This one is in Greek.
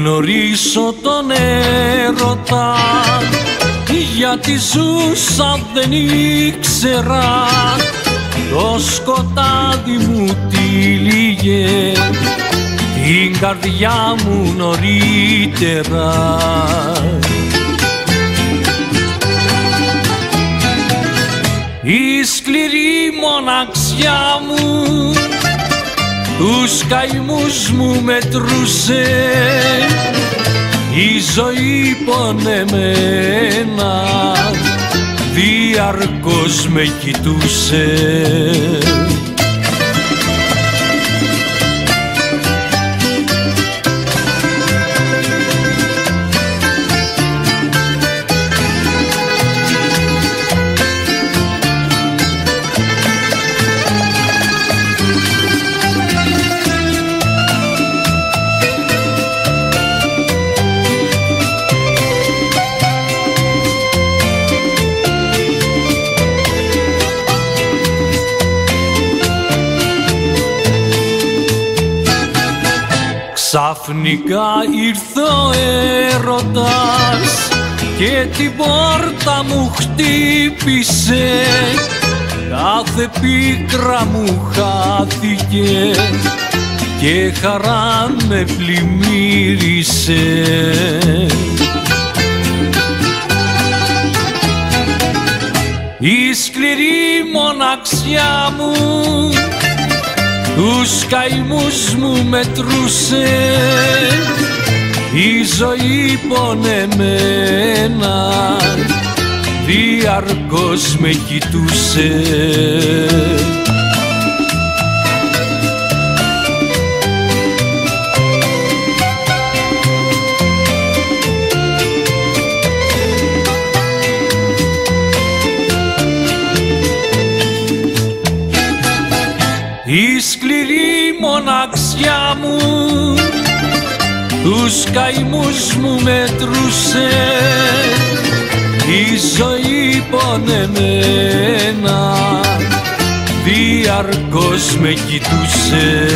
γνωρίσω τον έρωτα. Γιατί ζούσα δεν ήξερα. Το σκοτάδι μου τυλίγε την καρδιά μου νωρίτερα. Η σκληρή μοναξιά μου τους καημούς μου μετρούσε η ζωή πονεμένα διαρκώς με κοιτούσε Ξαφνικά ήρθε ο έρωτας και την πόρτα μου χτύπησε. Κάθε πίκρα μου χάθηκε και χαρά με πλημμύρισε. Η σκληρή μοναξιά μου τους καημούς μου μετρούσε η ζωή πονεμένα διαρκώς με κοιτούσε η σκληρή μοναξιά μου τους καημούς μου μετρούσε. Η ζωή πονεμένα διαρκώς με κοιτούσε